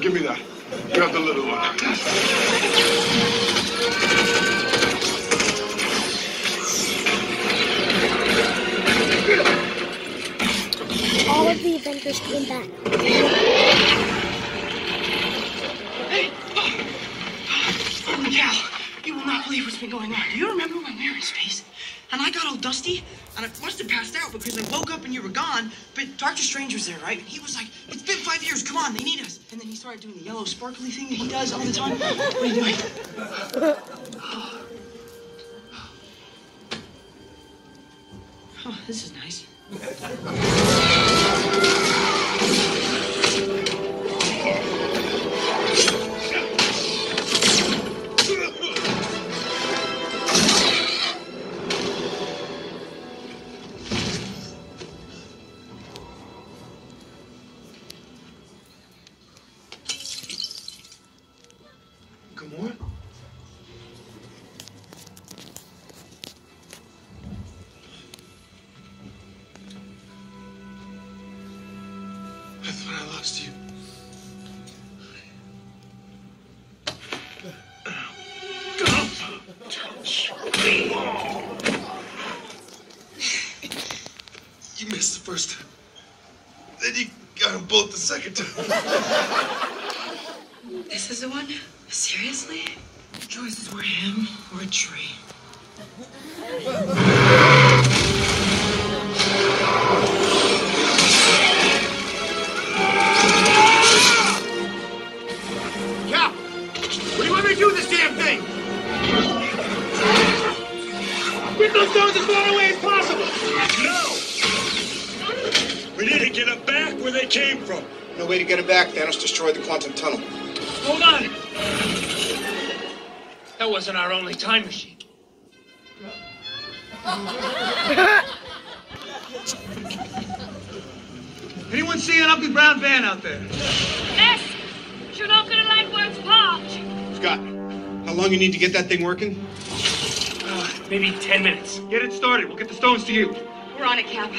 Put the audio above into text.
Grab the little one. All of the Avengers came back. Going on. Do you remember were in space? And I got all dusty, and I must have passed out because I woke up and you were gone. But Doctor Strange was there, right? He was like, "It's been five years. Come on, they need us." And then he started doing the yellow sparkly thing that he does all the time. What are you doing? Oh, this is nice. Thought I lost you. You missed the first time. Then you got them both the second time. This is the one? Seriously? The Choices were him or a tree. Me do this damn thing? Get those stones as far away as possible! No! We need to get them back where they came from. No way to get them back. Thanos destroyed the quantum tunnel. Hold on! That wasn't our only time machine. Anyone see an ugly brown van out there? Long you need to get that thing working? Maybe ten minutes. Get it started. We'll get the stones to you. We're on it, Cap.